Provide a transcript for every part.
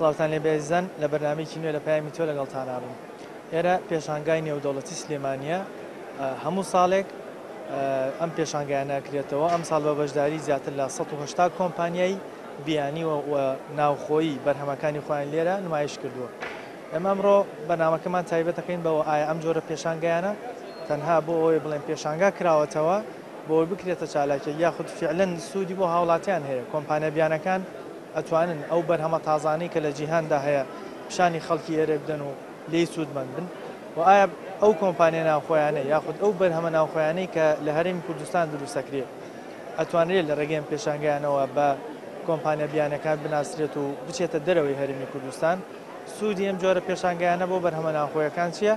سڵاوتان لێبێ ئەزیزان لە بەرنامەیەکی نوێ لە پەیامی تۆ لەگەڵتانابم ئێرە پێشانگای نێودەوڵەتی سلێمانیە هەموو ساڵێک ئەم پێشانگایانە ئەکرێتەوە ئەمساڵ بە بەشداری زیاتر لە ١٨٠ کۆمپانیای بیانی و ناوخۆیی بەرهەمەکانی خۆیان لێرە نمایش کردووە ئێمە ئەمڕۆ بەرنامەکەمان تایبەت دەکەین بەوە ئایا ئەم جۆرە پێشانگایانە تەنها بۆ ئەوەی بڵێن پێشانگا کراوەتەوە بۆی بکرێتە چالاکیە یاخود فعلەن سوودی بۆ هاوڵاتیان هەیە کۆمپانیا بیانەکان ئەتوانن ئەو بەرهەمە تازانەی کە لە جیهاندا هەیە پیشانی خەڵکی ئێرە بدەن و لێی سوودمەند بن و ئایا ئەو کۆمپانیا ناوخۆیانە یاخود ئەو بەرهەمە ناوخۆیانەی کە لە هەرێمی کوردستان دروست ئەکرێ ئەتوانرێ لە ڕێگەی ئەم پێشانگایانەوە بە کۆمپانیا بیانیەکان بناسرێت و بچێتە دەرەوەی هەرێمی کوردستان؟ سوودی ئەم جۆرە پێشانگایانە بۆ بەرهەمە ناوخۆیەکان چییە؟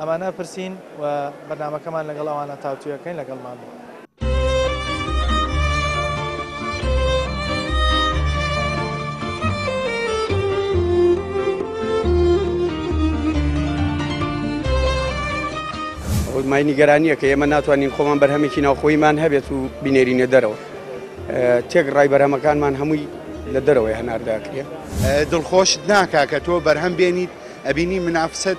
ئەمانە ئەپرسین و بەرنامەکەمان لەگەڵ ئەوانە تاوتوێ ئەکەین لەگەڵمان بن. مای نیگەرانیە کە ئێمە ناتوانین خۆمان بەرهەمێکی ناوخۆیمان هەبێت و بینێرینە دەرەوە تێک ڕای بەرهەمەکانمان هەمووی لە دەرەوەی هەنارداکرێ دڵخۆشت ناکا کە تۆ بەرهەم بێنیت ئەبینی منافسەت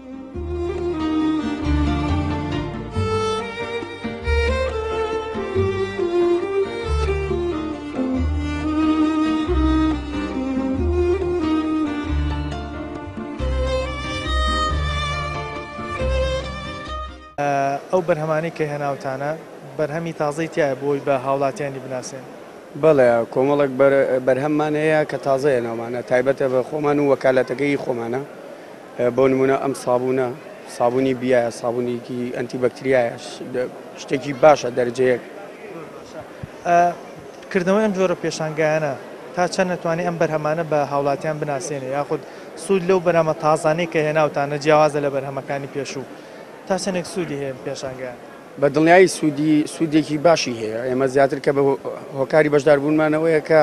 ئەو بەرهەمانەی کە هێناوتانە بەرهەمی تازەی تایە بۆی بە هاوڵاتیانی بناسێن. بەڵێ کۆمەڵێک بەرهەممان هەیە کە تازە هێناومانە تایبەتە بە خۆمان و وەکالەتەکەیی خۆمانە بۆ نموونە ئەم سابوونە سابوونی بیایە سابوونێکی ئەنتی بەکتریایە شتێکی باشە دەرجەیەک کردنەوەی ئەم جۆرە پێشانگایانە تا چەند نەتوانانی ئەم بەرهەمانە بە هاوڵاتیان بناسیێنێ یاخود سوود لەو بەرامە تازانەی کە هێناوتانە جیاوازە لە بەرهەمەکانی پێشوو تا چەندێک سوودی هەیە پێشانگە بە دڵنیایی سوودی سوودێکی باشی هەیە ئێمە زیاتر کە بە هۆکاری بەشداربوونمانەوەیە کە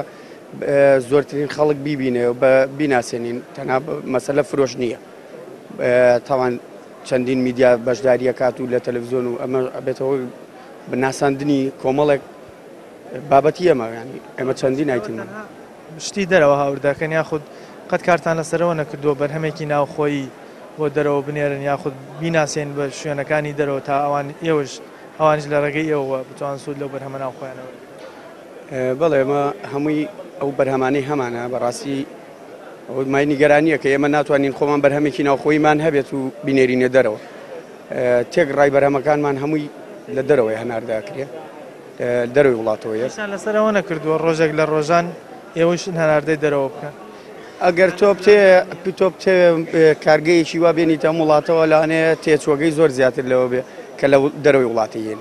زۆرترین خەڵک بیبینێ و بیناسێنین تەنها مەسەلە فرۆش نییە تاوان چەندین میدیا بەشداریە کات و لە تەلەڤزیۆن و ئەمە بێتەوە بناساندنی کۆمەڵێک بابەتی ئەمە ینی ئەمە چەندین نایتین شتی دەرەوە هاوردەکەن یاخود قەت کارتان لەسەرەوە نەکردووە بەرهەمێکی ناوخۆی بۆ دەرەوە بنێرن یاخود بیناسێن بە شوێنەکانی دەرەوە تا ئەوان ئێوەش ئەوانش لە ڕێگەی ئێوە بتوان سوود لەو بەرهەمە ناوخۆیانەوە بەڵێ ئەمە هەمووی ئەو بەرهەمانەی هەمانە بەڕاستی ئەوەی مای نیگەرانییە کە ئێمە ناتوانین خۆمان بەرهەمێکی ناوخۆیمان هەبێت و بینێرینە دەرەوە تێک ڕای بەرهەمەکانمان هەمووی لە دەرەوەی هەنارداکرێ دەروی وڵاتەوە یەسان لەسەرەوە نەکردووە ڕۆژێک لە ڕۆژان ئێوەش هەناردەی دەرەوە بکە ئەگەر تۆ بتێ تۆ بتێ کارگەیەکی وا بێنیتە وڵاتەوە لانەیە تێچوەگەی زۆر زیاتر لەوە بێ کە لە دەروی وڵاتی یێن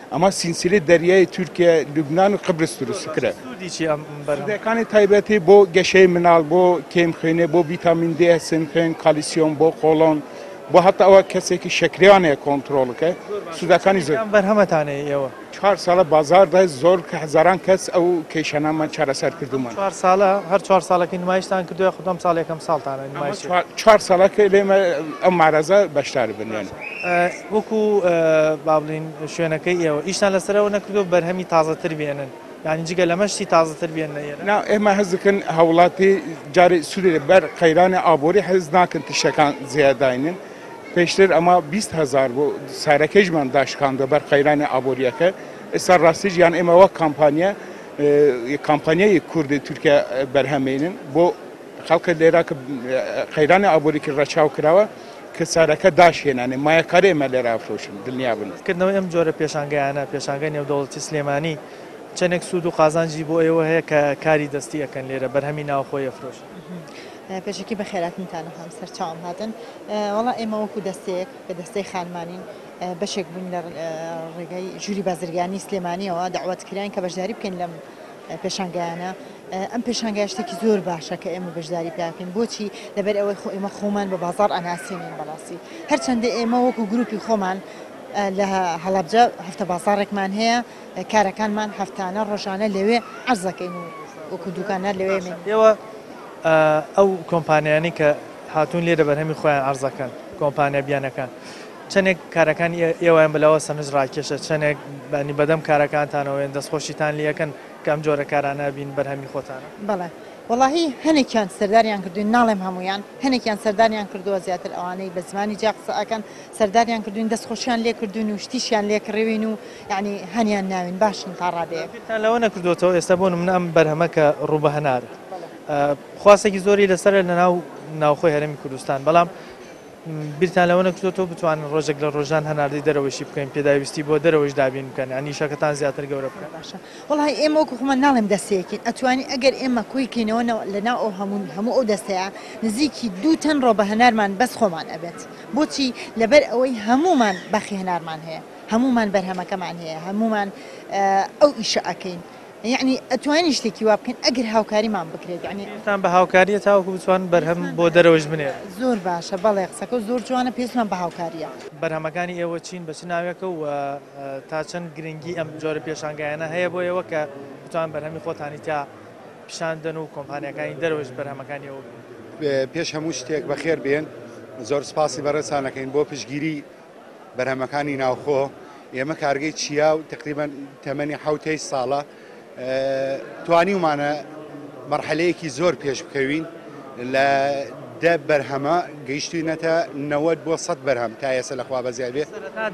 ئەمە سینسیلی دەریای تورکیە لوبنان و قبرس دروست کرد سودەکانی تایبەتی بۆ گەشەی مناڵ بۆ کێم خوێنێ بۆ ڤیتامین دی هەسن خوێن کالیسیۆم بۆ قۆڵۆن بۆ هەتا ئەوە کەسێکی شەکریانەیە کۆنتترۆڵەکە سودەکانی زۆر بەرهەمەتانەیە ئێوە چهار ساڵە بازاردای زۆر کە هزاران کەس ئەو کێشانەمان چارەسەر کردومان چهار ساڵە هەر چوار ساڵەکەی نمایشتان کردوە خودم ساڵێکم ساڵتانە چهار ساڵەکە لێمە ئەم مارەزە بەشدار بنێن. وەکو با بڵێین شوێنەکەی ئێوە ئیشتان لەسەر ئەوە نەکردووە بەرهەمی تازەتر بێنن یانی جگە لەمە شتی تازەتر بێن نەیەن نا ئێمە هەست دەکەن هاوڵاتی جارێ سوودی لە بەر قەیرانی ئابووری حەز ناکەن تیشەکان زیاداینن پێشتر ئەمە 20 هزار بۆ سارەکەیشمان داشکاندوە بەر قەیرانی ئابووریەکە ئێستا ڕاستیش یان ئێمە وەک کامپانیا کامپانیای کوردی تورکیا بەرهەمێنن بۆ خەڵکە لێرا کە قەیرانی ئابووریکی ڕەچاو کراوە کە سارەکە داشێنانێ مایە کارێ ئێمە لێرا فرۆشن دلنیا بن. کردنەوەی ئەم جۆرە پێشانگەیانە، پێشانگای نێودەوڵەتی سلێمانی، چەندێک سوود و قازانجی بۆ ئێوە هەیە کە کاری دەستی ئەکەن لێرە، بەرهەمی ناوخۆی ئەفرۆشن؟ پێشەکی بەخێراتنتان ئەکەم سەرچاوم هاتن. وەڵا ئێمە وەکو دەستەیەک کە دەستەی خانمانین بەشێک بووین لە ڕێگای ژووری بازرگانی سلێمانیەوە دەعوەت کراین کە بەشداری بکەین لەم پێشانگایانە ئەم پێشانگای شتێکی زۆر باشە کە ئێمە بەشداری پێکەین بۆچی لەبەر ئەوەی خۆ ئێمە خۆمان بە بازار ئەناسیێنین بەڕاستی هەرچەندە ئێمە وەکو گروپی خۆمان لە هەڵبجە هەفتە بازارێکمان هەیە کارەکانمان هەفتانە ڕۆژانە لەوێ عرزەکەین و وەکو دوکانە لەوێ ئێوە ئەو کۆمپانیانی کە هاتوون لێرە بەرهەمی خۆیان عرزەکەن کۆمپانیا بیانەکان چەنێک کارەکانی ئێوەیان بەلاوە سەرنج ڕاکێشە چەنێک بەنی بەدەم کارەکانتانەوەێن دەست خۆشیتان لیەکەن کەم جۆرە کارانە بین بەرهەمی خۆتانە بەڵێ وڵی هەنێکیان سەرداریان کردوین ناڵێم هەمویان هەنێکیان سەردانیان کردووە زیاتر ئەوانەی بە زمانی جیا قسەکەن سەرداریان کردوین دەست خۆشیان لێ کردوین و شتیشیان لێ کڕوین و یعنی هەنیان ناوین باشن تا ڕادێ لەوە نەکردوێتەوە ئێستا بۆن من ئەم بەرهەمە کە ڕوبە هەنار خواستێکی زۆری لەسەر لە ناو ناوخۆی هەرمی کوردستان بەڵام بیرتان لەوە نەکردۆتەوە بتوانن ڕۆژێک لە ڕۆژان هەناردەی دەرەوەشی بکەین پێداویستی بۆ دەرەوەش دابین بکەن ینی شەکەتان زیاتر گەورە بکەن. باشە وەڵای ئێمە وەکو خۆمان ناڵێم دەستە یەکین ئەتوانی ئەگەر ئێمە کۆی کەینەوە نەوە لەناو ئەو هەموو هەموو ئەو دەستەیە نزیکی دوو تەن ڕۆبە هەنارمان بەس خۆمان ئەبێت بۆچی لەبەر ئەوەی هەموومان بەخی هەنارمان هەیە هەموومان بەرهەمەکەمان هەیە هەموومان ئەو ئیشە ئەکەین یەعنی ئەتوانین شتێکی وا بکەین ئەگەر هاوکاریمان بکرێت یەعنی. بیرتان بە هاوکاریە تاوەکو بتوانن بەرهەم بۆ دەرەوەش بنێرن؟ زۆر باشە بەڵێ قسەکەو زۆر جوانە پێویستمان بە هاوکاریە. بەرهەمەکانی ئێوە چین بە چ ناوێکە و تا چەند گرنگی ئەم جۆرە پێشانگایانە هەیە بۆ ئێوە کە بتوانن بەرهەمی خۆتانی تیا پیشان بدەن و کۆمپانیاکانی دەرەوەش بەرهەمەکانی ئێوە ببینن؟ پێش هەموو شتێک بەخێربێن زۆر سپاسی بەڕێزتان ئەکەین بۆ پشتگیری. بەرهەمەکانی ناوخۆ ئێمە کارگەی چیا و تقریبان تەمەنی حوتەی ساڵە توانیومانە مەرحەلەیەکی زۆر پێش بکەوین لە دە بەرهەمە گەیشتوینەتە نەوەد بۆ سەد بەرهەم تا ئێستا لەخوا بەزیاد بێت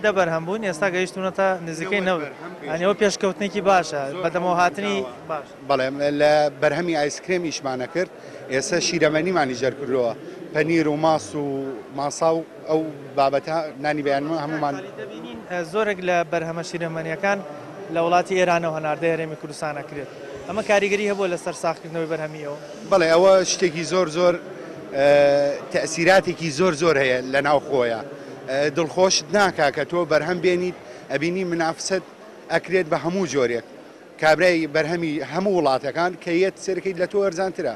دە بەرهەم بوون ئێستا گەیشتونەتە نزیکەی نەوەەوە پێشکەوتنێکی باشە بەدەمەوە هاتنی باش بەڵێم لە بەرهەمی ئایسکرێم ئیشمانە کرد ئێستا شیرەمەنیمانی جەرکردەوە پەنیر و ماس و ماسا و ئەو بابەتە نانی بەیانمە هەموومان. دەبینین زۆرێک لە بەرهەمە شیرەمەنییەکان لە وڵاتی ئێرانەوە هەناردەی هەرێمی کوردستان ئەکرێت، ئەمە کاریگەری هەبووە لەسەر ساغکردنەوەی بەرهەمی ئێوە؟ بەڵێ ئەوە شتێکی زۆر زۆر تەئسیراتێکی زۆر زۆر هەیە لە ناوخۆیە دڵخۆشت ناکا کە تۆ بەرهەم بێنیت ئەبینی منافسەت ئەکرێت بە هەموو جۆرێک کابرای بەرهەمی هەموو وڵاتەکان کە یەت سەرەکەی لە تۆ هەرزانترە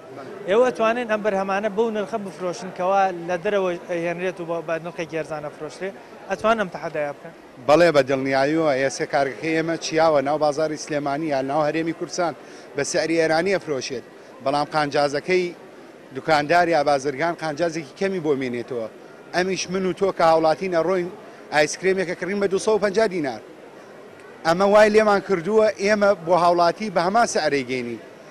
ئێوە ئەتوانن ئەم بەرهەمانە بەو نرخە بفرۆشن کەوا لە دەرەوە ئەهێنرێت و بە نرخێکی هەرزان ئەفرۆشرێ؟ ئەتوانن ئەم تەحەدایە بکەن؟ بەڵێ بە دڵنیایەوە، ئێسێ کارگەکەی ئێمە چیاوە ناو بازاڕی سلێمانی یا ناو هەرێمی کوردستان بە سعری ئێرانی ئەفرۆشێت، بەڵام قانجازەکەی دوکاندار یا بازرگان قانجازێکی کەمی بۆ مێنێتەوە، ئەمیش من و تۆ کە هاوڵاتین ئەڕۆین ئایسکرێمێک ئەکڕین بە دوو سەد و پەنجا دینار، ئەمە وای لێمان کردووە ئێمە بۆ هاوڵاتی بە هەمان سعرەی گەینین،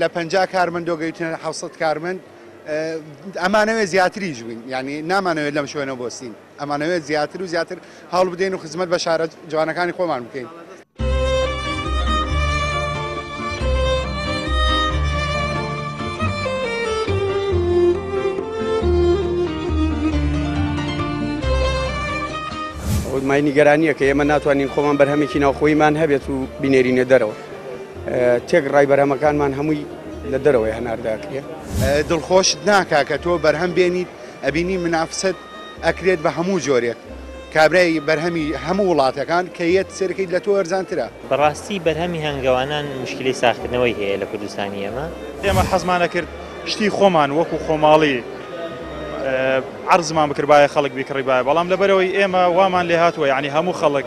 لە پەنجا کارمەندەوە گەیوتنە حەوت سەد کارمەند ئەمانەوێت زیاتریش بووین یعنی نامانەوێت لەم شوێنە بۆستین ئەمانەوێت زیاتر و زیاتر هەوڵ بدەین و خزمەت بە شارە جوانەکانی خۆمان بکەین. مای نیگەرانییە کە ئێمە ناتوانین خۆمان بەرهەمێکی ناوخۆییمان هەبێت و بینێرینە دەرەوە. تێک ڕای بەرهەمەکانمان هەمووی لە دەرەوەی هەناردەکرێ دڵخۆشت ناکا کە تۆ بەرهەم بێنیت ئەبینی منافسەت ئەکرێت بە هەموو جۆرێک کابرای بەرهەمی هەموو وڵاتەکان کە یەت سەرکەیت لە تۆ ئەرزانترە. بەڕاستی بەرهەمی هەنگەوانان مشکلەی ساغکردنەوەی هەیە لە کوردستانی ئێمە. ئێمە حەزمان ئەکرد شتی خۆمان وەکو خۆماڵی عەرزمان بکردبایە خەڵک بیکڕیبایە بەڵام لەبەرئەوەی ئێمە وامان لێهاتووە یانی هەموو خەڵک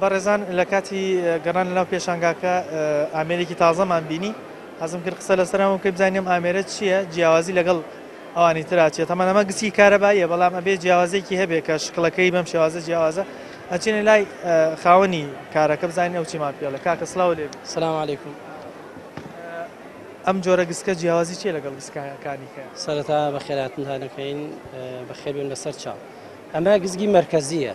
بەڕێزان لە کاتی گەڕان لەناو پێشانگاکە ئامێرێکی تازەمان بینی حەزم کرد قسە لەسەرەوە بکەم بزانم ئامێرە چییە جیاوازی لەگەڵ ئەوانی تراچێت تەمان ئەمە گسی کارەباییە بەڵام ئەبێ جیاوازێکی هەبێ کە شکڵەکەی بەم شێوازە جیاوازە ئەچینە لای خاوەنی کارەکە بزانین ئەو چیمان پێڵە کاکە سلااو لێ سلام عیکم ئەم جۆرە گسکە جیاوازی چیە لەگەڵ گسکایەکانی کە سەرەتا بە خێراتندا دەکەین بەخێبێن بەسەر چاو ئەمە گزگی مرکزیە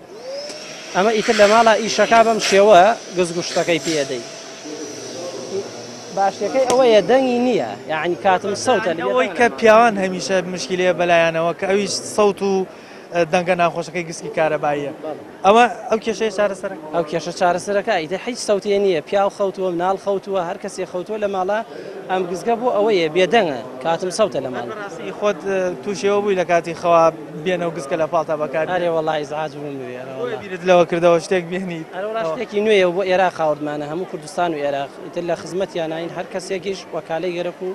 ئەمە ئیتر لە ماڵا ئیشەکە بەم شێوە گز گوشتەکەی پێ دەی باشەکەی ئەوەیە دەنگی نییە یعنی کاتم سەوتە ئەوەی کە پیاوان هەمیشە مشکلەیە بەلایەنەوە کە ئەویش سەوت و دەنگە ناخۆشەکەی گسکی کارەباییە ئەوە ئەو کێشەیە چارەسەر ئەو کێشە چارەسەرەکە ئیدە هیچ سەوتێ نییە پیاو خەوتووە مناڵ خەوتووە هەر کەسێ خەوتووە لە ماڵە ئەم گزگە بۆ ئەوەیە بێدەنگە کاتم سەوتە لە ماڵ خۆت تووشەوە بووی لە کاتی خەواب بێنە و گسکە لە پاڵتا بەکار بێنە. ئەرێ وەڵا ئیزعاج بووم بێ ئەرە وەڵا. بۆیە بیرت لەوە کردەوە شتێک بێنیت. ئەرە وەڵا شتێکی نوێیە و بۆ ئێراق هاوردمانە هەموو کوردستان و ئێراق ئیتر لە خزمەتیاناین هەر کەسێکیش وەکالەی گەرەک و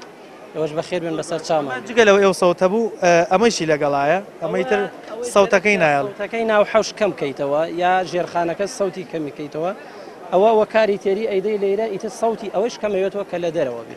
ئێوەش بەخێر بێن بەسەر چاومان. جگە لەوەی ئەو سەوت هەبوو ئەمەیشی لەگەڵایە ئەمەی تر سەوتەکەی نایەڵێ. سەوتەکەی ناو حەوش کەم کەیتەوە یا ژێرخانەکە سەوتی کەمی کەیتەوە ئەوە وەکاری تێری ئەیدەی لەیرە ئیتر سەوتی ئەوەیش کەمەوێتەوە کە لە دەرەوە بێ.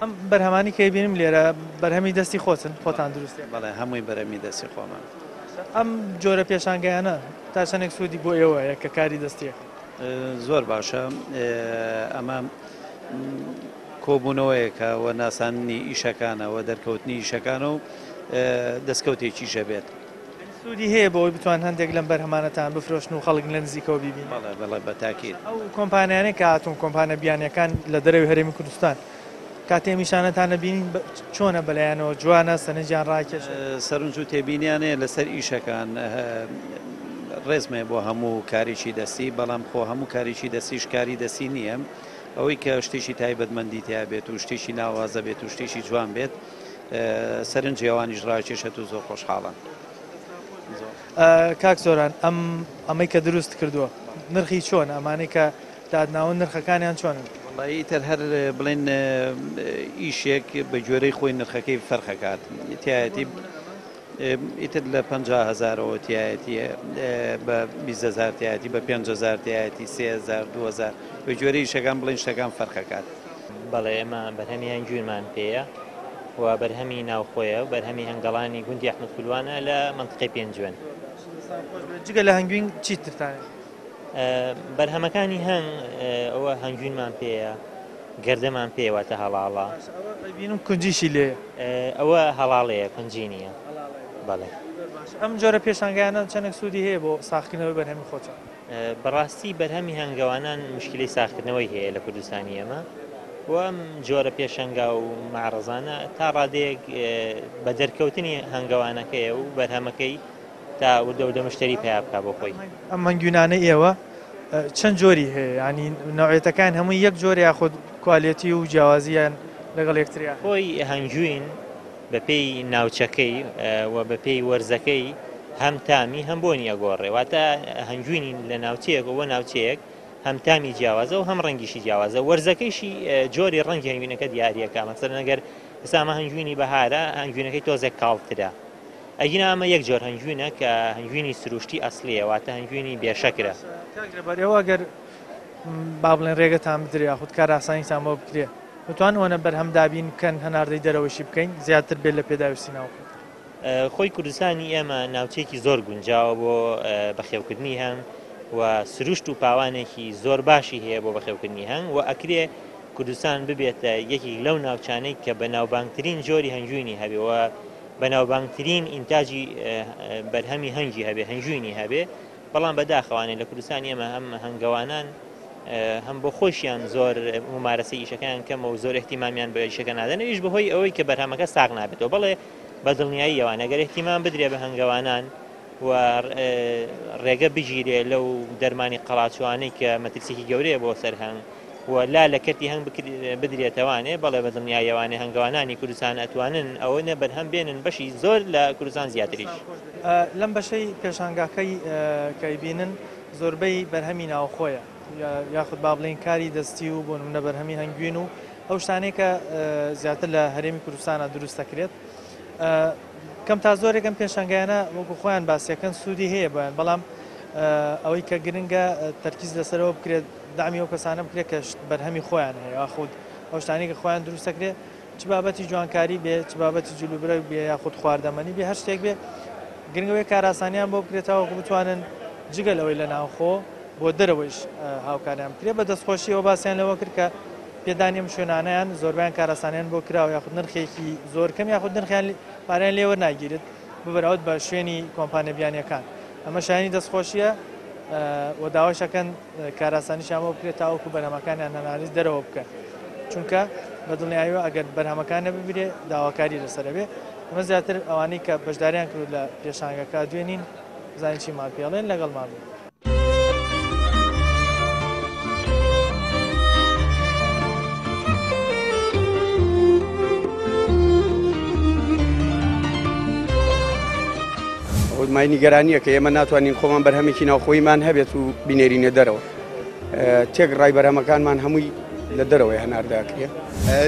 ئەم بەرهەمانی کە ئەیبینم لێرە بەرهەمی دەستی خۆتن خۆتان دروستێ بەڵێ هەمووی بەرەمی دەستی خۆمان ئەم جۆرە پێشانگەیانە تا چەندێک سوودی بۆ ئێوەیە کە کاری دەستیە زۆر باشە ئەمە کۆبوونەوەیەکە و ناساننی ئیشەکانەوە دەرکەوتنی ئیشەکانە و دەستکەوتێکیشە بێت. سوودی هەیە بۆ ئەوەی بتوان هەندێک لەم بەرهەمانەتان بفرۆشن و خەڵک لە نزیکەوە بیبینن؟ بەڵێ بەڵێ بە تاکید. ئەو کۆمپانیانەی کە هاتوون کۆمپانیا بیانیەکان لە دەرەوی هەرێمی کوردستان کاتێ ئەم نیشانەتان ئەبینین چۆنە بە لایانەوە جوانە سەرنجیان ڕاکێشن؟ سەرنج و تێبینیان هەیە لەسەر ئیشەکان ڕێزم هەیە بۆ هەموو کاریی دەستی بەڵام خۆ هەموو کاریی دەستیش کاری دەستی نییە ئەوەی کە شتێکی تایبەتمەندی تیا بێت و شتێکی ناوازە بێت و شتێکی جوان بێت سەرنجی ئەوانیش ڕاکێشێت و زۆر خۆشحاڵن. کاک سۆران ئەم ئەمەی کە دروست کردووە نرخی چۆن ئەمانەی کە دادناون نرخەکانیان چۆنن وڵی تر هەر بڵێن ئیشێک بە گوێرەی خۆی نرخەکەی فەرخەکات تایەتی ئیتر لە پەنجا هەزارەوە تیایەتی بە بیست هەزار تیایەتی بە پێنج هەزار تیایەتی سێ هەزار دوو هەزار بە گوێرەی ئیشەکان بڵێین شتەکان فەرقەکات. بەڵێ ئێمە بەرهەمی هەنجوینمان پێیە و بەرهەمی ناوخۆیە و بەرهەمی هەنگەڵانی گوندی ئەحمەد پلوانە لە مەنتقەی پێنجوێن. جگە لە هەنگوین چیترتان هەیە؟ بەرهەمەکانی هەنگ ئەوە هەنگوینمان پێەیە گردەمان پێواتە هەڵاڵە بینم کونجیشی لێ ئەوە هەڵاڵەیە کونجی نییە بەڵێ ئەم جۆرە پێشانگایانە چەندێک سوودی هەیە بۆ ساخکردنەوەی بەرهەمی خۆتان بەڕاستی بەرهەمی هەنگەوانان مشکلی ساخکردنەوەی هەیە لە کوردستانی ئەمە وەم جۆرە پێشەنگا و مەعرەزانە تا ڕادەیەک بە دەرکەوتنی هەنگەوانەکەی و بەرهەمەکەی تا وردە وردە مشتەری پەیا بکا بۆ خۆی. ئەم مەنگوینانەی ئێوە چەند جۆری هەیە یانی نەوعێتەکان هەمووی یەک جۆرە یاخود کوالێتی و جیاوازیان لەگەڵ یەکتریا؟ خۆی هەنگوین بە پێی ناوچەکەی و بە پێی وەرزەکەی هەم تامی هەم بۆنی ئەگۆڕێ واتە هەنگوینی لە ناوچەیەک و ناوچەیەک هەم تامی جیاوازە و هەم ڕەنگیشی جیاوازە وەرزەکەیشی جۆری ڕەنگی هەنگوینەکە دیارەکە مەسەرەن ئەگەر ئێستا ئەمە هەنگوینی بەهارە هەنگوینەکەی تۆزێک کاڵترە ئەگینا ئەمە یەک جۆر هەنگوینە کە هەنگوینی سروشتی ئەسلیە واتە هەنگوینی بێشەکرە. کاک جەبار ئێوە گەر با بڵێن رێگەتان بدرێ یاخود کارئاسانیتان بۆ بکرێ دەتوانوەنە بەرهەم دابین بکەن هەناردەی دەرەوەشی بکەین زیاتر بێت لە پێداویستی ناوخۆ؟ خۆی کوردستانی ئێمە ناوچەیەکی زۆر گونجاوە بۆ بەخێوکردنی هەنگ و سروشت و پاوانێکی زۆر باشی هەیە بۆ بەخێوکردنی هەنگ و ئەکرێ کوردستان ببێتە یەکێک لەو ناوچانەی کە بەناوبانگترین جۆری هەنگوینی هەبێ و بەناوبانگترین ئینتاجی بەرهەمی هەنگی هەبێ هەنگوینی هەبێ بەڵام بەداخەوانێ لە کوردستان ئێمە هەم هەنگەوانان هەم بۆ خۆشیان زۆر ممارەسی ئیشەکەیان کەمە و زۆر احتیمامیان بە ئیشەکە نادەنەویش بەهۆی ئەوەی کە بەرهەمەکە ساغ نابێتەوە بڵێ بە دڵنیایی یوانەگەر احتیمان بدرێ بە هەنگەوانان و ڕێگە بگیرێ لەو دەرمانی قەڵاچوانەی کە مەترسیکی گەورەیە بۆ سەر هەنگ و لا لە کەرتی هەنگ بدرێتەوانێ بەڵێ بە دڵنیایەوانێ هەنگەوانانی کوردستان ئەتوانن ئەوە نە بەرهەم بێنن بەشی زۆر لە کوردستان زیاتریش لەم بەشەی پێشانگاکەی کەی بینن زۆربەی بەرهەمی ناوخۆیە یاخود با بڵین کاری دەستی و بۆ نمونە بەرهەمی هەنگوین و ئەو شتانەی کە زیاتر لە هەرێمی کوردستانە دروست دەکرێت کەم تا زۆرێک ئەم پێشانگایانە وەکو خۆیان باسیەکەن سوودی هەیە بۆیان بەڵام ئەوەی کە گرنگە تەرکیز لەسەرەوە بکرێت دامی ئەو کەسانە بکرێت کە بەرهەمی خۆیان هەیە یاخود ئەو شتانی کە خۆیان دروستەکرێت چ بابەتی جوانکاری بێ چ بابەتی جلوبرە بێ یاخود خواردەمەنی بێ هەر شتێک بێ گرنگەوەی کاراسانیان بۆ بکرێتەوەکو بتوانن جگەل ئەوەی لە ناوخۆ بۆ دەرەوەیش هاوکاریان بکرێت بە دەستخۆشیەوە باسیان لەوە کرد کە پێدانی ئەم شوێنانەیان زۆربەیان کاراسانیان بۆ کراوە یاخود نرخێکی زۆر کەم یاخود نرخیان پاریان لێ وەرناگیرێت ببراوت بە شوێنی کۆمپانیا بیانیەکان ئەمە شایانی دەستخۆشیە و داواشەکەن کاراسانیشان بۆ بکرێت تاوەکو بەرهەمەکانیان هەناریز دەرەوە بکەن چونکە بە دڵنیایەوە ئەگەر بەرهەمەکانە ببرێ داواکاری لەسەرەبێ ئەمە زیاتر ئەوانەی کە بەشداریان کرد لە پێشانگەکە دوێنین زانین چیمان پێڵێن لەگەڵمان بوو. مای نیگەرانیە کە ئێمە ناتوانین خۆمان بەرهەمێکی ناوخۆیمان هەبێت و بینێرینە دەرەوە تێک ڕای بەرهەمەکانمان هەمووی لە دەرەوەی هەنارداکرێ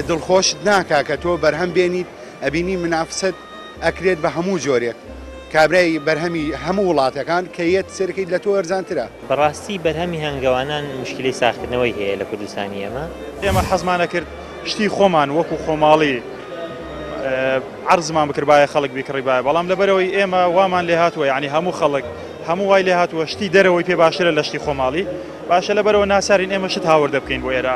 دڵخۆشت ناکا کە تۆ بەرهەم بێنیت ئەبینی منافسەت ئەکرێت بە هەموو جۆرێک کابرای بەرهەمی هەموو وڵاتەکان کە یەت سێرکەیت لە تۆ ئەرزانترە. بەڕاستی بەرهەمی هەنگەوانان موشکیلەی ساغکردنەوەی هەیە لە کوردستانی ئێمە. ئێمە حەزمان ئەکرد شتی خۆمان وەکو خۆماڵی عەرزمان بکردبایە خەڵک بیکڕیبایە بەڵام لەبەرئەوەی ئێمە وامان لێهاتووە یانی هەموو خەڵک هەموو وای لێهاتووە شتی دەرەوەی پێ باشترە لە شتی خۆماڵی باشە لەبەرئەوە ناچارین ئێمە شت هاوردە بکەین بۆ ئێرە.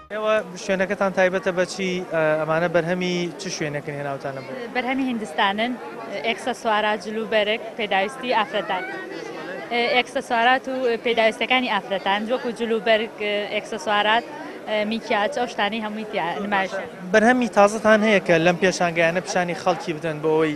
ئێوە شوێنەکەتان تایبەتە بە چی؟ ئەمانە بەرهەمی چ شوێنێکن هێناوتانە بۆ؟ بەرهەمی هیندستانن، ئێکسەسوارات، جل و بەرگ، پێداویستی ئافرەتان. ئێکسەسوارات و پێداویستیەکانی ئافرەتان وەکو جل و بەرگ، ئێکسەسوارات، میکیاج ئەو شتانەی هەمووی تیا نمایشە. بەرهەمی تازەتان هەیە کە لەم پێشانگایانە پیشانی خەڵکی بدەن بۆ ئەوەی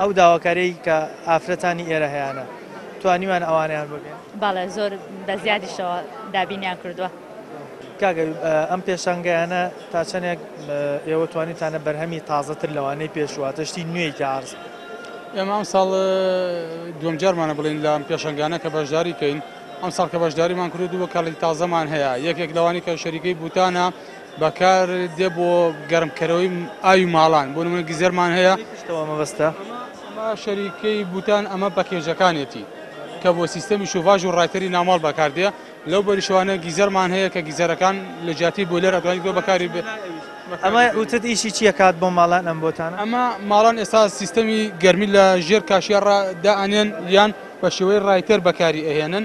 ئەو داواکاریەی کە ئافرەتانی ئێرە هەیانە توانیویان ئەوانەیان بگێن؟ بەڵێ زۆر بە زیادیشەوە دابینیان کردووە. کاکە ئەم پێشانگایانە تا چەندێک ئێوە توانیتانە بەرهەمی تازەتر لەوانەی پێش واتە شتی نوێی کە عەرز ئێمە ئەم ساڵ دووەم جارمانە بڵین لە ئەم پێشانگانە کە بەشداری کەین ئەم ساڵ کە بەشداریمان کرد و بە کاڵی تازەمان هەیە یەکێک لەوانی کە شەریکەی بوتانە بەکار دێ بۆ گەرم کەرەوەی ئاوی ماڵان بۆ نمونە گیزەرمان هەیە شتەوە مەبەستە ئەمە شەریکەی بوتان ئەمە پەکێجەکانێتی کە بۆ سیستەمی شوڤاژ و ڕایتەری ناوماڵ بەکار دێ لەو بەریشوانە گیزەرمان هەیە کە گیزەرەکان لە جیاتی بۆلێر ئەتوانیت بۆ بەکاری بێ ئەمە وتت ئیشی چیە کات بۆ ماڵان ئەم بۆتانە ئەمە ماڵان ئێستا سیستەمی گەرمی لە ژێر کاشیاڕا دائەنێن یان بە شێوەی ڕایتەر بەکاری ئەهێنن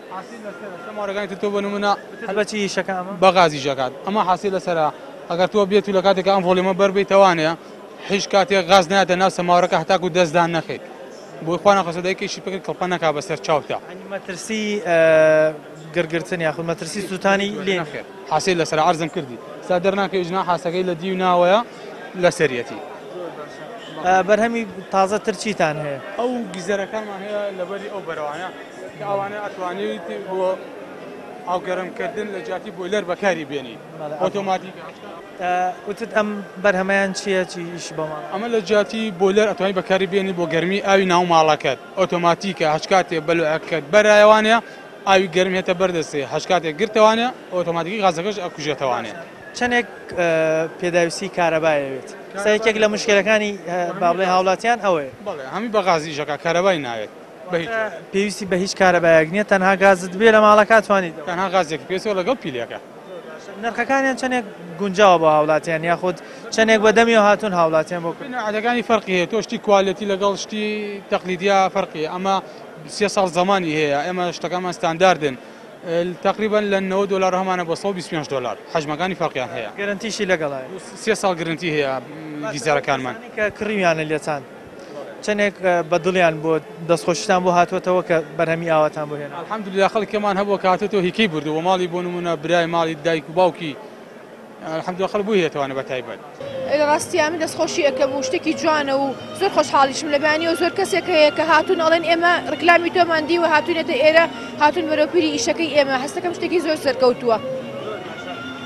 حاسیل لەسەرە سە مارەکانی تر تۆ بۆ نمونە هەر بە چی ئیشەکە ئەمە؟ بە غازیش ئەکات ئەمە حاسیل لەسەرە ئەگەر تۆ بێت و لە کاتێکا ئەم ڤۆڵیمە بەر بێی تەوانەیە هیچ کاتێک غاز نایەتە ناو سەماوەرەکە هەتاکو دەست دان نەخەیت بۆی خوا نەخواستە دایکێکی پکر کڵپە نەکا بەسەر چاوتا یعنی مەترسی ئە، گڕگرتن یاخود مەترسی سووتانی لێ نییە؟ نەخێر حاسیل لەسەرە عەرزم کردی سا دەرناکەوی جنا حاسەکەی لە دیو ناوەیە لەسەریەتی. زۆر باشە. بەرهەمی تازە تر چیتان هەیە؟ ئەو گیزەرەکانمان هەیە لەبەری ئەو بەرەوانە کە ئەوانە ئەتوانیت بۆ ئاو گەرم کردن لە جیاتی بۆیلەر بەکاری بێنی ئۆتۆماتیک وتت ئەم بەرهەمەیان چییە چیش بەما ئەمە لە جیاتی بۆیلەر ئەتوانی بەکاری بێنی بۆ گەرمی ئاوی ناو ماڵەکەت ئۆتۆماتیکە هەچ کاتێ بەلوعەکەت بەرایەوانە ئاوی گەرم هێتە بەردەستێ هەچ کاتێک گرتەوانە ئۆتۆماتیکی غازەکەش ئەکوژێتەوانێ چەندێک پێداویستی کارەبایەوێت سەیەکێک لە مشکلەکانی بابڵێ هاوڵاتیان ئەوەیە بەڵێ هەمی بەغازی ژەکە کارەبای ناوێت واتە پێویستی بە هیچ کارەبایەک نییە تەنها گازت بێ لە ماڵەکە توانیت ئەو. تەنها گازێکت پێویستە لەگەڵ پیلەکە. زۆر باشە نرخەکانیان چەندێک گونجاوە بۆ هاوڵاتیان یاخود چەندێک بە دەمیەوە هاتوون هاوڵاتیان بۆ کورد. نرعەکانی فەرقی هەیە تۆ شتی کوالێتی لەگەڵ شتی تەقلیدیا فەرقی هەیە ئەمە سێ ساڵ زەمانی هەیە ئێمە شتەکانمان ستانداردن تەقریبەن لە نەوەد دۆلار هەمانە بۆ سەد و بیست و پێنج دۆلار حەجمەکانی فەرقیان هەیە. گەرەنتیشی لەگەڵە. سێ ساڵ گرنتی هەیە گیزەرەکانمان. کەسانێک کە کڕیویانە لێتان. چەنێک بە دڵیان بۆ دەست خۆشیتان بۆ هاتوەتەوە کە بەرهەمی ئاواتان بۆ هێنا؟ الحمدللە خەڵکی کەمان هەبووە کە هاتوەتەوە هیکەی بردووە ماڵی بۆ نموونە برای ماڵی دایک و باوکی الحمدللە خەڵک بۆی هێتوانە بە تایبەت. لە ڕاستیا من دەستخۆشی ئەکەم و شتێکی جوانە و زۆر خۆشحاڵیشم لە بەیانیەوە زۆر کەسێک هەیە کە هاتوون ئەڵێن ئێمە ڕیکلامی تۆمان دیوە هاتوینەتە ئێرە هاتوون بەرەوپیری ئیشەکەی ئێمە هەستەکەم شتێکی زۆر سەرکەوتووە.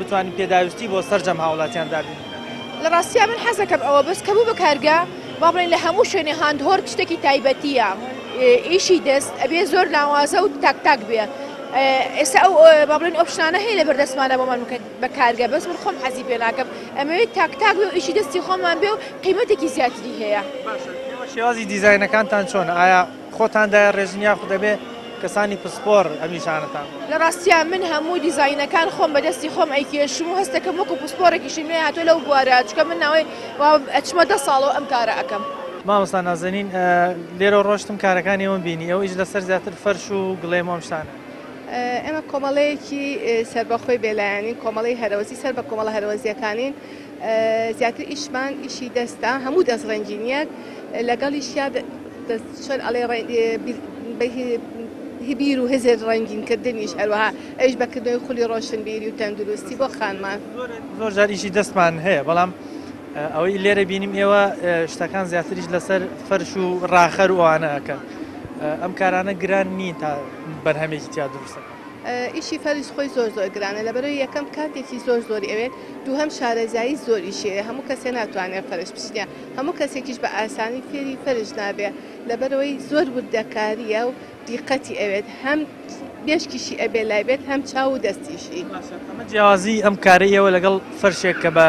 بتوانین پێداویستی بۆ سەرجەم هاوڵاتیان دابین. لە ڕاستیا من حەزەکەم ئەوە بەس کە بوو بە کارگە با بڵێن لە هەموو شوێنێ هاند هۆرد شتێکی تایبەتیە ئیشی دەست ئەبێ زۆر ناوازە و تاک تاک بێ ئێستا ئەو با بڵێن ئۆپشنانە هەیە لە بەردەستمانە بۆمان بکەن بە کارگە بەس من خۆم حەزی پێ ناکەم ئەمەوێت تاک تاک بێ و ئیشی دەستی خۆمان بێ و قیمەتێکی زیاتری هەیە شێوازی دیزاینەکانتان چۆنە ئایا خۆتان دایە ڕێژن یاخود ئەبێ کەسانی پسپۆر ئەم نیشانەتان بۆ. لە ڕاستیا من هەموو دیزاینەکان خۆم بە دەستی خۆم ئەیکێشم و هەستەکەم وەکو پسپۆڕێکیشی نوێ هاتووە لەو بوارە چونکە من ناوەی وا ئەچمە دە ساڵەو ئەم کارە ئەکەم. مامۆستا نازەنین لێرەوە ڕۆشتم کارەکانی ئێوەم بینی ئێوە ئیش لەسەر زیاتر فەرش و گڵێم و ئەم شتانە. ئێمە کۆمەڵەیەکی سەربەخۆی بێلایەنین کۆمەڵەی هەرەوەزی سەر بە کۆمەڵە هەرەوەزییەکانین، زیاتر ئیشمان ئیشی دەستە هەموو دەست ڕەنگی نییە لەگەڵیشیا چۆن ئەڵێ هبیر و هزر ڕنگینکردنیش هەروەها ئەوش بەکردنەوەی خولی ڕۆشنبیری و تەندروستی بۆ خانمان زۆر جاریشی دەستمان هەیە بەڵام ئەوەی لێرە بینیم ئێوە شتەکان زیاتریش لەسەر فەرش و ڕاخەر وانەکەن ئەم کارانە گران نین تا بەرهەمێکی تیا دروستەکە ئیشی فەرش خۆی زۆر زۆر گرانە لەبەرەوەی یەکەم کاتێکی زۆر زۆری ئەوێت دووهەم شارەزایی زۆریشی ئەوێت هەموو کەسێ ناتوانێت فەرش بشنیە هەموو کەسێکیش بە ئاسانی فێری فەرش نابێ لەبەرەوەی زۆر وردەکاریە و دیقەتی ئەوێت هەم مێشکیشی ئەبێ لای بێت هەم چاو و دەستیشی. باشە ئەمە جیاوازی ئەم کارەیەوە لەگەڵ فەرشێک کە بە.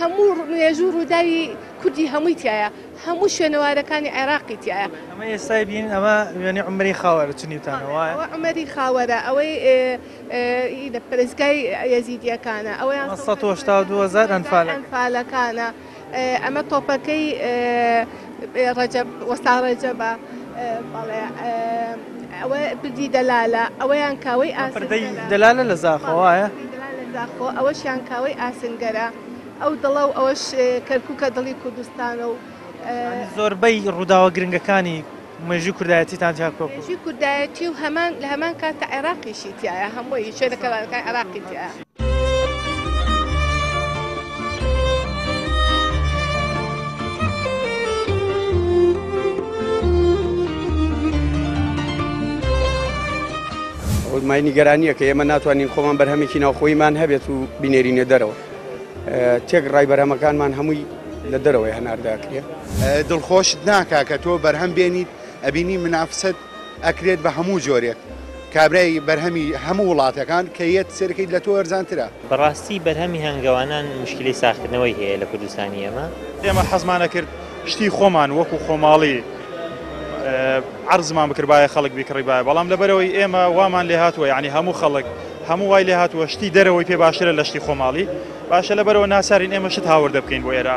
هەموو مێژوو ڕووداوی کوردی هەمووی تیایە هەموو شوێنەوارەکانی عێراقی تیایە. ئەمە ئێستای بینین ئەمە وێنەی عومەری خاوەرە چ نیوتانە وایە؟ ئەوە عومەری خاوەرە ئەوەی ی لە پەرستگای یەزیدیەکانە ئەوەیان ئەمە سەد و هەشتا و دوو هەزار ئەنفالەکانە ئەمە تۆپەکەی ڕەجەب وەستا ڕەجەبە بەڵێ ئەوە پردی دەلالە ئەوەیان کاوەی ئاسن پردی دەلالە لە زاخۆ وایە زاخۆ ئەوەشیان کاوەی ئاسنگەرە ئەو دڵە و ئەوەش کەرکووکە دڵی کوردستانە و زۆربەی ڕووداوە گرنگەکانی مێژوی کوردایەتیتان تیا کۆ کوردایەتی و هەمان لە هەمان کاتە عێراقیشی تایە هەمووی شوێنەکەەکە عراقی تایە مای نیگەرانیە کە ئێمە ناتوانین خۆمان بەرهەمێکی ناوخۆیمان هەبێت و بینێرینە دەرەوە تێک ڕای بەرهەمەکانمان هەمووی لە دەرەوەی هەنارداکرێت دڵخۆشت ناکا کە تۆ بەرهەم بێنیت ئەبینی منافسەت ئەکرێت بە هەموو جۆرێک کابرای بەرهەمی هەموو وڵاتەکان کە یەت سێرکەیت لە تۆ ئەرزانترە. بەڕاستی بەرهەمی هەنگەوانان موشکیلەی ساغکردنەوەی هەیە لە کوردستانی ئێمە. ئێمە حەزمان ئەکرد شتی خۆمان وەکو خۆماڵی عەرزمان بکردبایە خەڵک بیکڕیبایە بەڵام لەبەرئەوەی ئێمە وامان لێهاتووە یانی هەموو خەڵک هەموو وای لێهاتووە شتی دەرەوەی پێ باشترە لە شتی خۆماڵی باشە لەبەرئەوە ناچارین ئێمە شت هاوردە بکەین بۆ ئێرە.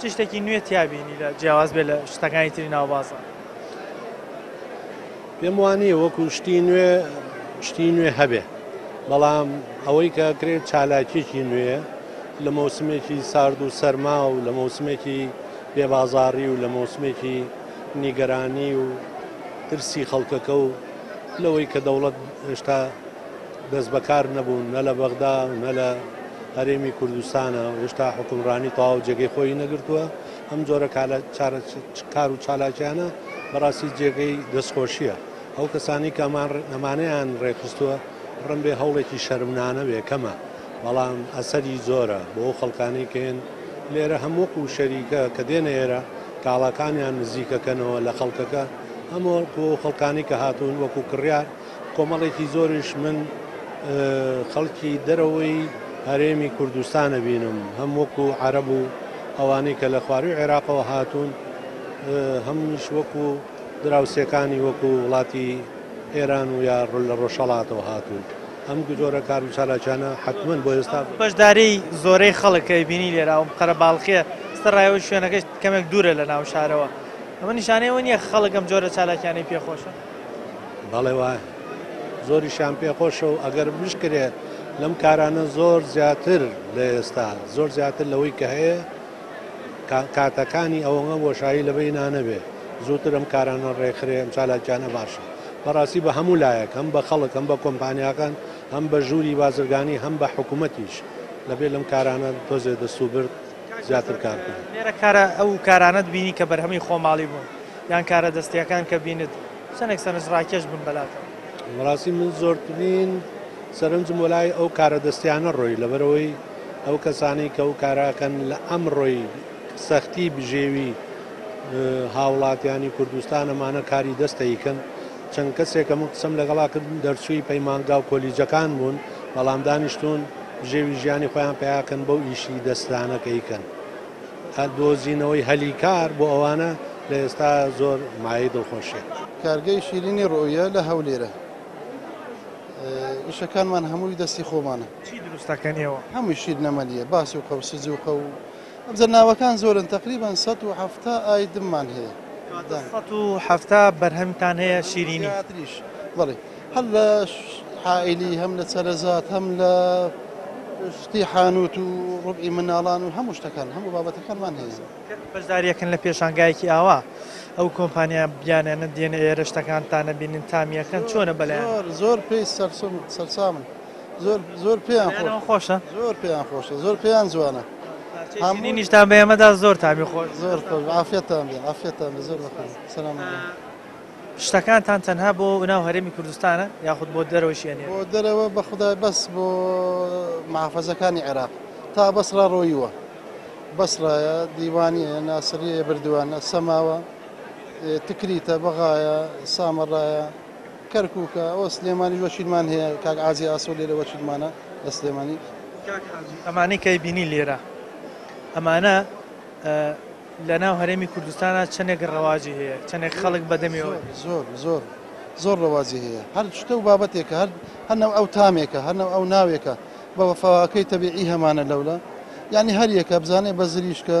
چ شتێکی نوێت تیا بینی لە جیاواز بێت لە شتەکانی تری ناو بازاڕ؟ پێم وا نییە وەکو شتی نوێ شتی نوێ هەبێ بەڵام ئەوەی کە کرێت چالاکیێکی نوێ لە مۆسمێکی سارد و سەرما و لە مۆسمێکی بێبازاری و لە مۆسمێکی نیگەرانی و ترسی خەڵکەکە و لەوەی کە دەوڵەت هێشتا دەست بەکار نەبوون نە لە بەغدا و نە لە هەرێمی کوردستانە و هێشتا حکومڕانی تەواو جێگەی خۆی نەگرتووە ئەم جۆرە کالە چارە کار و چالاکیانە بەڕاستی جێگەی دەستخۆشیە ئەو کەسانی کە ئەمان ئەمانەیان ڕێکخستووە ڕم بێ هەوڵێکی شەرمنانە بێ کەمە بەڵام ئەسەری زۆرە بۆ ئەو خەڵکانی کەێن لێرە هەموو و شەریکە کە دێنە ئێرە کاڵاکانیان نزیکەکەنەوە لە خەڵکەکە ئەمە وەکو خەڵکانی کە هاتوون وەکو کڕیار کۆمەڵێکی زۆریش من خەڵکی دەرەوەی هەرێمی کوردستانە بینم هەم وەکو عرب و ئەوانەی کە لە خواروی عێراقەوە هاتوون هەمیش وەکو دراوسەکانی وەکو وڵاتی ئێران و یا ڕل لە ڕۆژهڵاتەوە هاتوون ئەم گجۆرە کار و چالاکیانە حتمما بۆ ئێستا بەشداری زۆرەی خەڵکەکەی بینی لێرا و قەرە باڵخێ سەرڕایەوە شوێنەکەش کەمێک دوورە لە ناو شارەوە ئەمە نیشانەیەوە نیە خەڵکم جۆرە چالاکیانەی پێخۆشە بەڵێ وایە زۆریشیان پێ خۆشە و ئەگەر بشکرێ لەم کارانە زۆر زیاتر لە ئێستا زۆر زیاتر لەوەی کە هەیە کاتەکانی ئەوەمە بۆشایی لە بەینا نەبێ زووتر ئەم کارانە ڕێکخرێ ئەم چالاکیانە باشە بەڕاستی بە هەموو لایەک هەم بە خەڵک هەم بە کۆمپانیاکان هەم بە ژووری بازرگانی هەم بە حکوومەتیش لەبێ لەم کارانە تۆزێ دەسوبرد زیاتر کار بکەن. لێرە کارە ئەو کارانەت بینی کە بەرهەمی خۆماڵی بوون یان کارە دەستیەکان کە بینت چەنێک سەرنج ڕاکێش بوون بەلاتەوە؟ بەڕاستی من زۆرترین سەرنجم وەلای ئەو کارە دەستیانە ڕۆی لەبەرەوەی ئەو کەسانی کە ئەو کاراکەن لە ئەم ڕۆی سەختی بژێوی هاوڵاتیانی کوردستان ئەمانە کاری دەستەیکەن چەند کەسێکە من قسەم لەگەڵا کرد دەرچووی پەیمانگا و کۆلیجەکان بوون بەڵام دانیشتون بژێوی ژیانی خۆیان پەیا کەن بەو ئیشی دەستانە کە ئیکەن هەر دۆزینەوەی هەلی کار بۆ ئەوانە لە ئێستا زۆر مایەی دڵخۆشیە. کارگەی شیرینی ڕوئیا لە هەولێرە ئیشەکانمان هەمووی دەستی خۆمانە. چی دروست ئەکەن ئێوە؟ هەمووی شیرنەمەلیە باسی و قەوسجوقە و ئەمجا ناوەکان زۆرن تەقریبەن سەد و حەفتا ئایدممان هەیە. کەواتە سەد و حەفتا بەرهەمتان هەیە شیرینی؟ زیاتریش بەڵی هەم لە حائیلی هەم لە چەرەزات هەم لە شتی حانوت و ڕوبعی مناڵان و هەموو شتەکان هەموو بابەتەکانمان هەیە. کە بەشداریەکەن لە پێشانگایەکی ئاوا ئەو کۆمپانیا بیانیانە دێنە ئێرە شتەکانتان ئەبینن تامی ئەکەن چۆنە بەلایان؟ زۆر زۆر پێی سەرسوم سەرسامن. زۆر زۆر پێیان خۆشە زۆر پێیان خۆشە زۆر پێیان جوانە هەموو نیشتان بە ئێمەدا زۆر تامی خۆ زۆر ئافێتان بێ ئافێتان زۆر سلام شتەکانتان تەنها بۆ ناو هەرێمی کوردستانە یاخود بۆ دەرەوەشیێنێ بۆ دەرەوە بە خدای بەس بۆ مافەزەکانی عێراق تا بەسرا ڕۆیوە بەسرایە دیوانی ناسریە بردووانە سەماوە تکریتە بەغایە سامەڕایە کەرکوکە ئەوە سلێمانیش وەکیلمان هەیە کاک عازی ئاسۆ لێرە وەکیلمانە لە سلێمانی. کاک حاجی ئەمانەی کە ئەیبینی لێرە ئەمانە لە ناو هەرێمی کوردستانە چەندێک ڕەواجی هەیە چەندێک خەڵک بەدەمیەوە زۆر زۆر زۆر ڕەوازی هەیە هەر شتە و بابەتێکە هەر هەنە ئەو تامێکە هەنە ئەو ناوێکە بە وەفاواکەی تەبیعی هەمانە لەولە یعنی هەر یەکە بزانێ بە زریشکە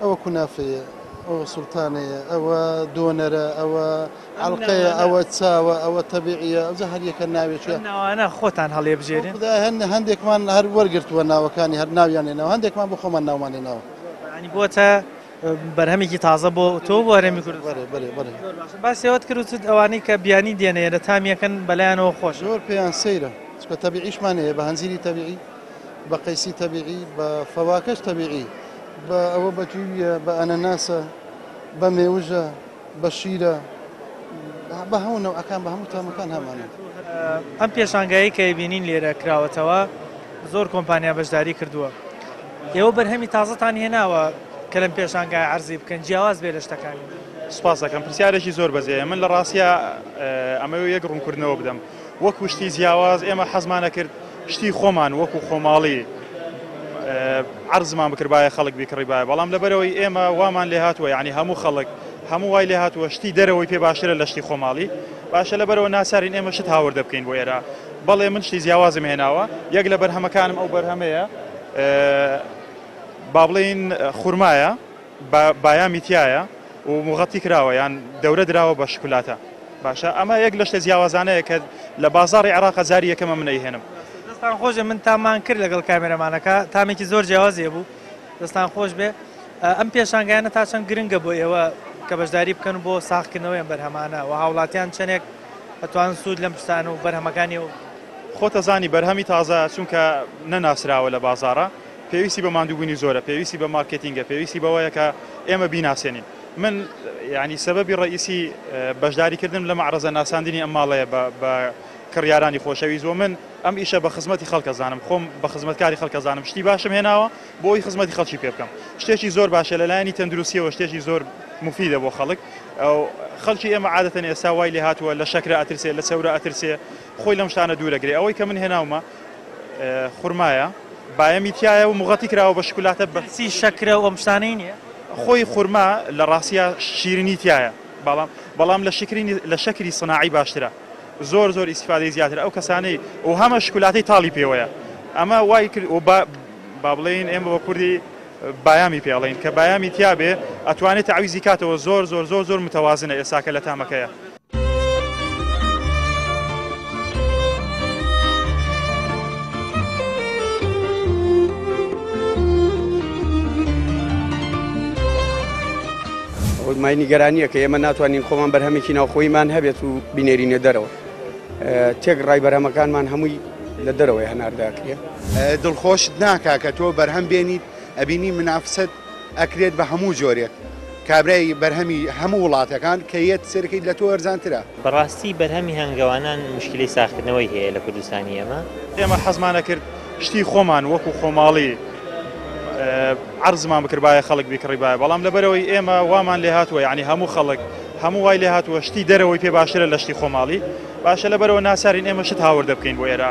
ئەوە کونافەیە، ئەوە سوڵتانەیە، ئەوە دۆنەرە، ئەوە ئەڵقەیە، ئەوە چاوە، ئەوە تەبیعییە، ئەوجا هەر یەکە ناوێکی هەیە. ئەم ناوانە خۆتان هەڵیبژێرن؟ خودایە هەندێکمان هەر وەرگرتووە ناوەکانی، هەر ناویان لێ ناوە، هەندێکمان بۆ خۆمان ناومان لێ ناوە. یانی بۆتە بەرهەمێکی تازە بۆ تۆ و بۆ هەرێمی کوردستان؟ بەڵێ، بەڵێ، بەڵێ. زۆر باشە. باسی ئەوەت کرد وتت ئەوانەی کە بیانی دێنە ئێرە تامییەکەن بەلایانەوە خۆشە. زۆر پێیان سەیرە، چونکە تەبیعیشمان هەیە، بە هەنجیری تەبیعی. بە قەیسی تەبیعی، بە فەواکەش تەبیعی، بە ئەوە بە کیوییە، بە ئەنەناسە، بە مێوژە، بە شیرە، بە هەموو نەوعەکان، بە هەموو تامەکان هەمانە. ئەم پێشانگایەی کە ئەیبینین لێرە کراوەتەوە، زۆر کۆمپانیا بەشداری کردووە. ئێوە بەرهەمی تازەتان هێناوە کە لەم پێشانگایە عەرزی بکەن، جیاواز بێ لە شتەکانی تر؟ سوپاس دەکەم، پرسیارێکی زۆر بەجێیە. من لە ڕاستیا ئەمەوێ یەک ڕوونکردنەوە بدەم. وەکو شتی جیاواز ئێمە حەزمان ئەکرد شتی خۆمان وەکو خۆماڵی عەرزمان بکردبایە خەڵک بیکڕیبایە بەڵام لەبەرەوەی ئێمە وامان لێ هاتووە یعنی هەموو خەڵک هەموو وای لێ هاتووە شتی دەرەوەی پێ باشترە لە شتی خۆماڵی باشە لەبەرەوە ناچارین ئێمە شت هاوردە بکەین بۆ ئێرە بەڵێ من شتی جیاوازم هێناوە یەک لە بەرهەمەکانم ئەو بەرهەمەیە با بڵێین خورمایە بە بایامی تیایە و موغەتی کراوە یان دەورە دراوە بە شکولاتە باشە ئەمە یەک لە شتە جیاوازانەیە کە لە بازاری عێراقە جاری یەکەمە من ئەیهێنم. دەستان خۆشبێ من تاممان کرد لەگەڵ کامێرەمانەکە تامێکی زۆر جیاوازی هەبوو دەستان خۆشبێ ئەم پێشانگایانە تا چەند گرنگە بۆ ئێوە کە بەشداری بکەن بۆ ساغکردنەوەی ئەم بەرهەمانە و هاوڵاتیان چەندێک ئەتوان سوود لەم شتان و بەرهەمەکانی و خۆتەزانی بەرهەمی تازە چونکە نەناسراوە لە بازاڕە. پێویستی بە ماندووبوونی زۆرە، پێویستی بە مارکێتینگە، پێویستی بەوەیە کە ئێمە بیناسێنین. من یانی سەبەبی ڕەئیسی بەشداریکردنم لە مەعرەزە ناساندنی ئەم ماڵەیە بە بە کڕیارانی خۆشەویست و من ئەم ئیشە بە خزمەتی خەڵک ئەزانم، خۆم بە خزمەتکاری خەڵک ئەزانم، شتی باشم هێناوە بۆ ئەوەی خزمەتی خەڵکی پێ بکەم. شتێکی زۆر باشە، لە لایەنی تەندروستییەوە شتێکی زۆر موفیدە بۆ خەڵک. خەڵکی ئێمە عادەتەن ئێستا وای لێ هاتووە لە شەکرە ئەترسێ، لە چەورە ئەترسێ، خۆی لەم شتانە دوور ئەگرێ. ئەوەی کە من هێناومە. خورمایە بایەمی تیایە و موغەتی کراوە بە شکلاتە بە ترسی شەکرە و ئەم شتانەی نییە؟ خۆی خورما لە ڕاستیا شیرینی تیایە بەڵام بەڵام لە شکرینی لە شەکری سناعی باشترە زۆر زۆر ئیسفادەی زیاتر ئەو کەسانەی و هەمە شکلاتەی تاڵی پێوەیە ئەمە وای کرد و با با بڵێین ئێمە بە کوردی بایامی پێڵین کە بایامی تیابێ ئەتوانێت تعویزی کاتەوە زۆر زۆر زۆر زۆر متەوازنە ئێساکە لە تامەکەیە مای نیگەرانیە کە ئێمە ناتوانین خۆمان بەرهەمێکی ناوخۆیمان هەبێت و بینێرینە دەرەوە تێک ڕای بەرهەمەکانمان هەمووی لە دەرەوەی هەنارداکرێ دڵخۆشت ناکا کە تۆ بەرهەم بێنیت ئەبینی منافسەت ئەکرێت بە هەموو جۆرێک کابرای بەرهەمی هەموو وڵاتەکان کە یەت سەرکەیت لە تۆ ئەرزانترە. بەڕاستی بەرهەمی هەنگەوانان موشکیلەی ساغکردنەوەی هەیە لە کوردستانی ئێمە. ئێمە حەزمان ئەکرد شتی خۆمان وەکو خۆماڵی عەرزمان بکردبایە خەڵک بیکڕیبایە بەڵام لەبەرئەوەی ئێمە وامان لێهاتووە یانی هەموو خەڵک هەموو وای لێهاتووە شتی دەرەوەی پێ باشترە لە شتی خۆماڵی باشە لەبەرئەوە ناچارین ئێمە شت هاوردە بکەین بۆ ئێرە.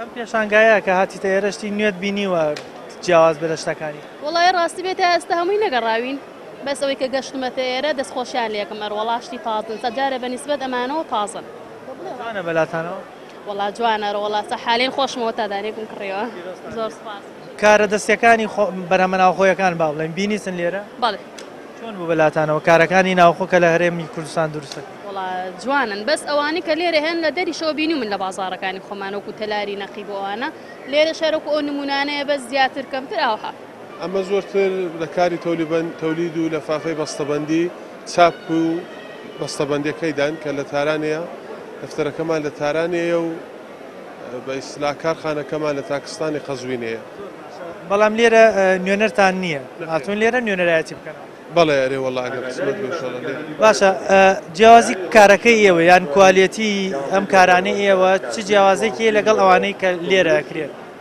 ئەم پێشانگایە کە هاتیتە ئێرە شتی نوێت بینیوە جیاواز بێ لە شتەکانی؟ وەڵاهی ڕاستی بێ تا ئێستا هەمووی نەگەڕاوین بەس ئەوەی کە گەشتمەتە ئێرە دەستخۆشیان لێکم ئەر وەڵا شتی تازن سەجارە بە نیسبەت ئەمانەوە تازن جوانە بەلاتانەوە؟ وەڵا جوانە ئەرە وەڵا سە حالین خۆشمەوە تا دانێکم کڕیوە زۆر سوپاس. کارە دەستیەکانی خۆ بەرهەمە ناوخۆیەکان با بڵێین بینیتن لێرە؟ بەڵێ. چۆن بوو بەلاتانەوە کارەکانی ناوخۆ کە لە هەرێمی کوردستان دروست دەکرێت؟ وەڵا جوانن بەس ئەوانەی کە لێرە هەن لە دەریشەوە بینیومن لە بازاڕەکانی خۆمان وەکو تەلاری نەقیب و ئەوانە لێرەش هەر وەکو ئەو نموونانەیە بەس زیاتر کەمتر ئاوها. ئەمە زۆرتر لە کاری تۆلیبەند تولید و لەفافەی بەستەبەندی چاپ و بەستەبەندەکەیدان کە لە تارانەیە دەفتەرەکەمان لە تارانەیە و. بە ئیستلاح کارخانەکەمان لە تاکستانی قەزوین هەیە. بەڵام لێرە نوێنەرتان نییە هاتون لێرە نوێنەرایەتی بکەن. بەڵێ ئەرێ وەڵا ئەگەر قسمەت بێ ئیشەڵا لێ. باشە جیاوازی کارەکەی ئێوە یان کوالێتی ئەم کارانەی ئێوە چ جیاوازێکی لەگەڵ ئەوانەی کە لێرە ئەکرێت؟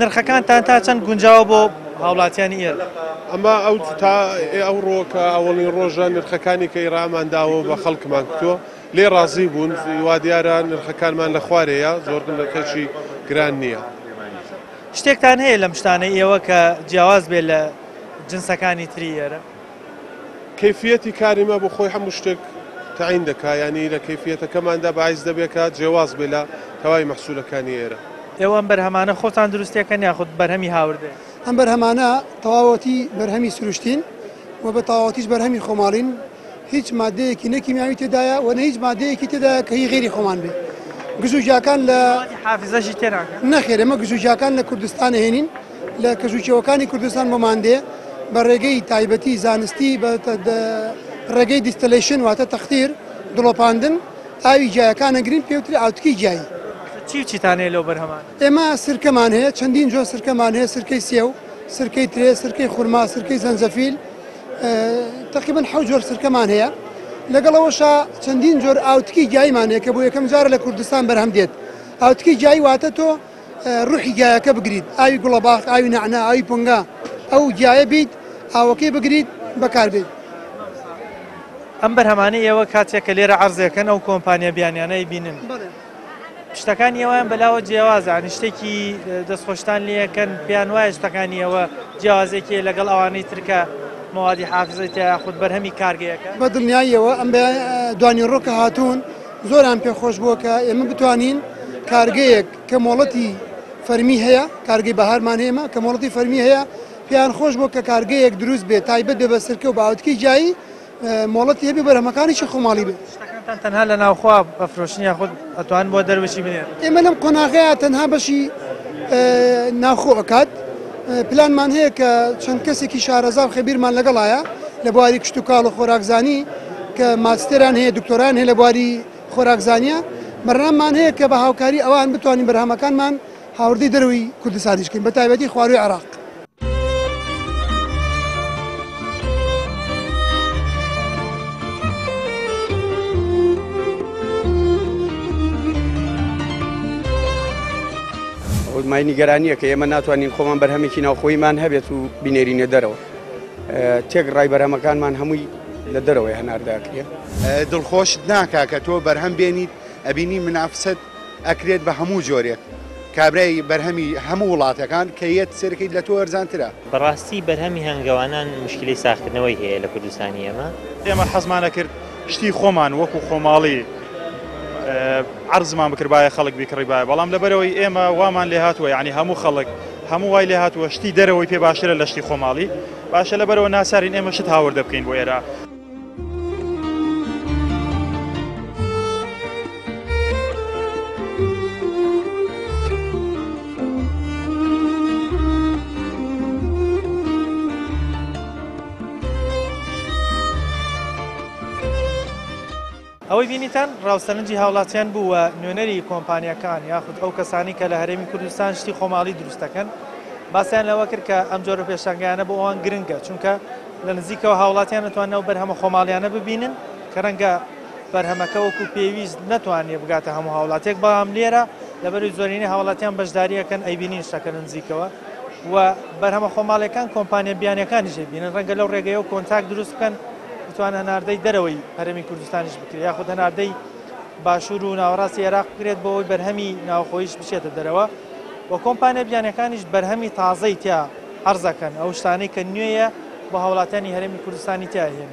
نرخەکانتان تا چەند گونجاوە بۆ هاوڵاتیانی ئێرە؟ ئەمە ئەو تا ئەو ڕۆکە ئەوڵین ڕۆژە نرخەکانی کە ئێرامان داوە بە خەڵکمان کتۆ لێ ڕازی بوون وا دیارە نرخەکانمان لە خوارەیە زۆر نرخێکی گران نییە. شتێکتان هەیە لەم شتانە ئێوە کە جیاواز بێت لە جنسەکانی تری ئێرە؟ کەیفیەتی کاری ما بۆ خۆی هەموو شتێک تەعین دەکا یانی لە کەیفیەتەکەماندا بەعیز دەبێ کە جێواز بێ لە تەواوی مەحسوولەکانی ئێرە. ئێوە ئەم بەرهەمانە خۆتان دروست ئەکەن یاخود بەرهەمی هاوردەیە؟ ئەم بەرهەمانە تەواوەتی بەرهەمی سروشتین و بە تەواوەتیش بەرهەمی خۆماڵین هیچ ماددەیەکی نە کیمیاوی تێدایە و نە هیچ ماددەیەکی تێدایە کە هی غەیری خۆمان بێ گژوگیاکان لە موادی حافزەشی تێناکەن؟ نەخێر ئێمە گژوگیاکان لە کوردستان ئەهێنین. لە کەش و کێوەکانی کوردستان بۆ ماندێ بە ڕێگەی تایبەتی زانستی بە ڕێگەی دیستەلەیشن واتە تەختیر دڵۆپاندن ئاوی گیایەکان ئەگرین پێ وترێ ئاوتکی گیایی. چی و چیتان هەیە لەو بەرهەمانە؟ ئێمە سرکەمان هەیە، چەندین جۆر سرکەمان هەیە، سرکەی سێو، سرکەی ترێ، سرکەی خورما، سرکەی زەنجەفیل، تەقریبەن حەوت جۆر سرکەمان هەیە. لەگەڵ ئەوەشا چەندین جۆر ئاوتکی گیاییمان هەیە کە بۆ یەکەم جارە لە کوردستان بەرهەم دێت. ئاوتکی گیایی واتە تۆ ڕوحی گیایەکە بگریت، ئاوی گوڵەباخ، ئاوی نەعنا، ئاوی پنگا، ئەو گیایە بیت ئاوەکەی بگریت بەکار بێت. ئەم بەرهەمانەی ئێوە کاتێک کە لێرە عەرزی ئەکەن ئەو کۆمپانیا بیانیانە ئەیبینن؟ بەڵێ. شتەکانی ئێوەیان بەلاوە جیاوازە یانی شتێکی دەست خۆشتان لێ ئەکەن پێیان وایە شتەکانی ئێوە جیاوازێکی هەیە لەگەڵ ئەوانەی تر کە مەوادی حافزەی تیا یاخود بەرهەمی کارگەیەکە؟ بە دڵنیاییەوە ئەم دوانیڕۆ کە هاتوون، زۆران پێ خۆش بووە کە ئێمە بتوانین کارگەیەک کە مۆڵەتی فەرمی هەیە کارگەی بەهارمان هێمە کە مۆڵەتی فەرمی هەیە پێیان خۆش بۆ کە کارگەیەک دروست بێت تایبەت بێ بە سرکە و باوتکی جایی مۆڵەتی هەبێ بەرهەمەکانیی خۆماڵی بێت تەنها لە ناوخوا بەفرۆشنی یاخود ئەتوان بۆ دەروشی بێت ئێمە لەم قۆناغەیە تەنها بەشی ناوخۆ ئەکات پلانمان هەیە کە چەند کەسێکی شارەزا و خەبیرمان لەگەڵایە لە بواری کشتوکاڵ و خۆراکزانی کە ماجستێران هەیە دکتۆران هەیە لە بواری خۆراکزانیە بەرناممان هەیە کە بە هاوکاری ئەوان بتوانین بەرهەمەکانمان هاوردەی دەروی کوردستانیش کرد بە تایبەتی خواروی عراق. مای نیگەرانییە کە ئێمە ناتوانین خۆمان بەرهەمێکی ناوخۆیمان هەبێت و بینێرینە دەرەوە تێک ڕای بەرهەمەکانمان هەمووی لە دەرەوەی هەنارداکرێ دڵخۆشت ناکا کە تۆ بەرهەم بێنیت ئەبینی منافسەت ئەکرێت بە هەموو جۆرێک کابرای بەرهەمی هەموو وڵاتەکان کە یەت سەرکەیت لە تۆ ئەرزانترە. بەڕاستی بەرهەمی هەنگەوانان مشکلەی ساغکردنەوەی هەیە لە کوردستانی ئێمە. ئێمە حەزمان ئەکرد شتی خۆمان وەکو خۆماڵی عەرزمان بکردبایە خەڵک بیکڕیبایە بەڵام لەبەرەوەی ئێمە وامان لێ هاتووە یعنی هەموو خەڵک هەموو وای لێ هاتووە شتی دەرەوەی پێ باشترە لە شتی خۆماڵی باشە لەبەرەوە ناچارین ئێمە شت هاوردە بکەین بۆ ئێرە. ئەوەی بینیتان ڕاوسەرنجی هاوڵاتیان بوو و نوێنەری کۆمپانیەکان یاخود ئەو کەسانی کە لە هەرێمی کوردستان شتی خۆماڵی دروستەکەن باسیان لەوە کرد کە ئەم جۆرە پێشنگیانە بۆ ئەوان گرنگە چونکە لە نزیکەوە هاوڵاتیان نتوانەوە بەرهەمە خۆماڵیانە ببینن کە ڕەنگە بەرهەمەکە وەکو پێویست نەتوانیە بگاتە هەموو هاوڵاتیەک بەڵام لێرە لەبەرەوەی زۆرینەی هاوڵاتیان بەشداری ئەکەن ئەیبینین شتەکە لە نزیکەوە و بەرهەمە خۆماڵیەکان کۆمپانیا بیانیەکانیش ئەیبینن ڕەنگە لەو ڕێگەیەوە کۆنتاک دروست بکەن بتوان هەناردەی دەرەوەی هەرێمی کوردستانیش بکرێت یاخود هەناردەی باشوور و ناوەڕاستی عێراق بکرێت بۆ ئەوەی بەرهەمی ناوخۆیش بچێتە دەرەوە و کۆمپانیا بیانەکانیش بەرهەمی تازەی تیا عەرزەکەن ئەو شتانەی کە نوێیە بۆ هاوڵاتیانی هەرێمی کوردستانی تیاهێنن